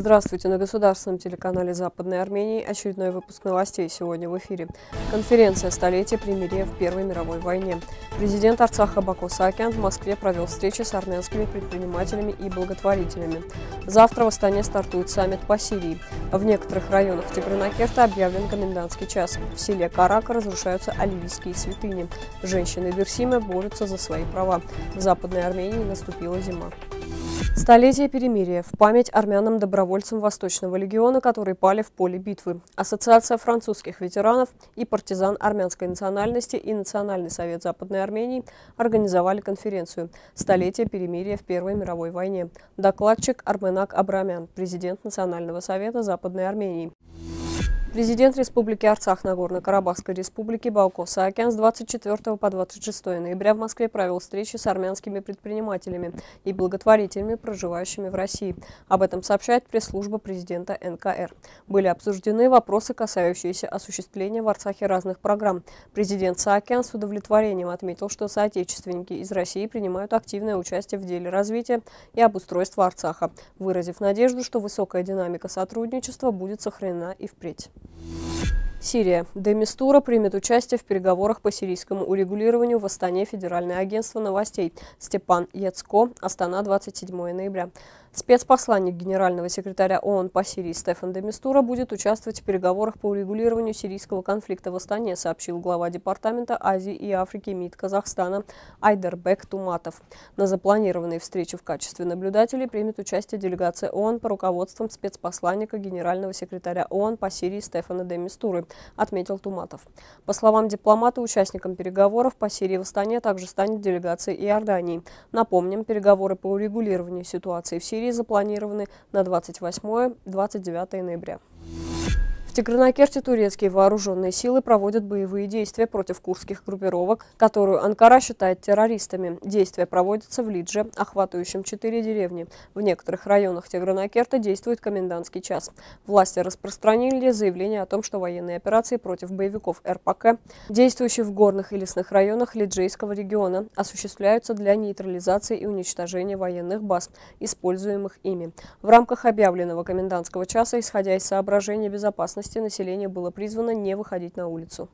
Здравствуйте! На государственном телеканале Западной Армении очередной выпуск новостей сегодня в эфире. Конференция «Столетие примирия в Первой мировой войне». Президент Арцаха Баку Саакян в Москве провел встречи с армянскими предпринимателями и благотворителями. Завтра в Астане стартует саммит по Сирии. В некоторых районах Тигранакерта объявлен комендантский час. В селе Карака разрушаются оливийские святыни. Женщины Версима борются за свои права. В Западной Армении наступила зима. Столетие перемирия в память армянам-добровольцам Восточного легиона, которые пали в поле битвы. Ассоциация французских ветеранов и партизан армянской национальности и Национальный совет Западной Армении организовали конференцию «Столетие перемирия в Первой мировой войне». Докладчик Арменак Абрамян, президент Национального совета Западной Армении. Президент Республики Арцах Нагорно-Карабахской республики Бауко Саакян с 24 по 26 ноября в Москве провел встречи с армянскими предпринимателями и благотворителями, проживающими в России. Об этом сообщает пресс-служба президента НКР. Были обсуждены вопросы, касающиеся осуществления в Арцахе разных программ. Президент Саакян с удовлетворением отметил, что соотечественники из России принимают активное участие в деле развития и обустройства Арцаха, выразив надежду, что высокая динамика сотрудничества будет сохранена и впредь. Сирия. Демистура примет участие в переговорах по сирийскому урегулированию в Астане Федеральное агентство новостей. Степан Яцко. Астана, 27 ноября. Спецпосланник генерального секретаря ООН по Сирии Стефан де Мистура будет участвовать в переговорах по урегулированию сирийского конфликта в Астане, сообщил глава Департамента Азии и Африки МИД Казахстана Айдербек Туматов. На запланированной встрече в качестве наблюдателей примет участие делегация ООН по руководством спецпосланника генерального секретаря ООН по Сирии Стефана де Мистуры, отметил Туматов. По словам дипломата, участником переговоров по Сирии в Астане также станет делегация Иордании. Напомним, переговоры по урегулированию ситуации в Сирии Сирии запланированы на 28-29 ноября. В Тигранакерте турецкие вооруженные силы проводят боевые действия против курдских группировок, которую Анкара считает террористами. Действия проводятся в Лидже, охватывающем четыре деревни. В некоторых районах Тигранакерта действует комендантский час. Власти распространили заявление о том, что военные операции против боевиков РПК, действующие в горных и лесных районах Лиджейского региона, осуществляются для нейтрализации и уничтожения военных баз, используемых ими. В рамках объявленного комендантского часа, исходя из соображений безопасности, безопасности население было призвано не выходить на улицу.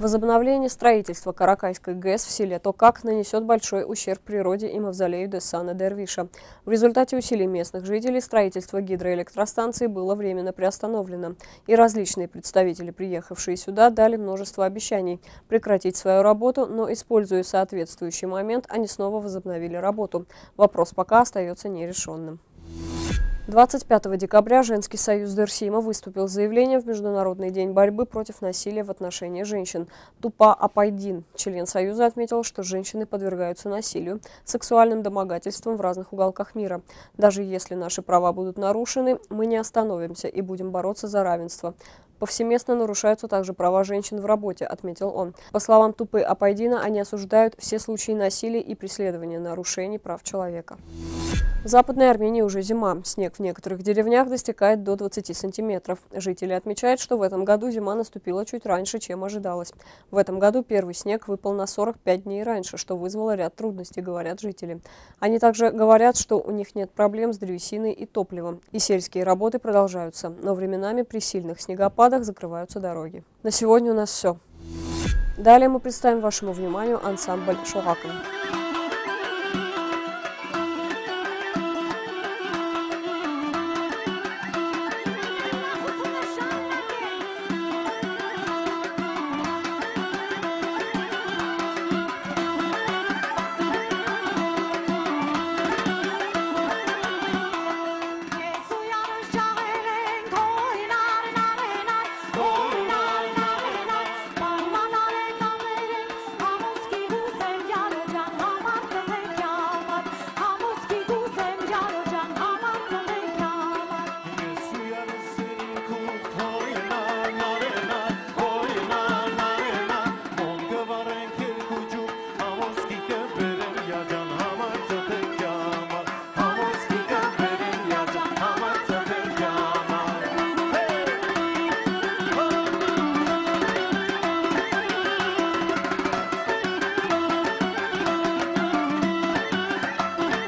Возобновление строительства Каракайской ГЭС в селе Токак нанесет большой ущерб природе и мавзолею Десана Дервиша. В результате усилий местных жителей строительство гидроэлектростанции было временно приостановлено, и различные представители, приехавшие сюда, дали множество обещаний прекратить свою работу, но, используя соответствующий момент, они снова возобновили работу. Вопрос пока остается нерешенным. 25 декабря Женский союз Дерсима выступил с заявлением в Международный день борьбы против насилия в отношении женщин. Тупа Апайдин, член союза, отметил, что женщины подвергаются насилию, сексуальным домогательствам в разных уголках мира. Даже если наши права будут нарушены, мы не остановимся и будем бороться за равенство. Повсеместно нарушаются также права женщин в работе, отметил он. По словам Тупы Апайдина, они осуждают все случаи насилия и преследования нарушений прав человека. В Западной Армении уже зима. Снег в некоторых деревнях достигает до 20 сантиметров. Жители отмечают, что в этом году зима наступила чуть раньше, чем ожидалось. В этом году первый снег выпал на 45 дней раньше, что вызвало ряд трудностей, говорят жители. Они также говорят, что у них нет проблем с древесиной и топливом, и сельские работы продолжаются, но временами при сильных снегопадах закрываются дороги. На сегодня у нас все. Далее мы представим вашему вниманию ансамбль «Шугакин».